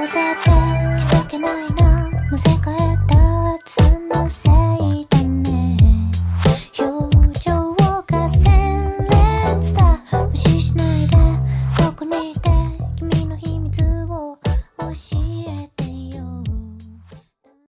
was that bad? Fucking I know.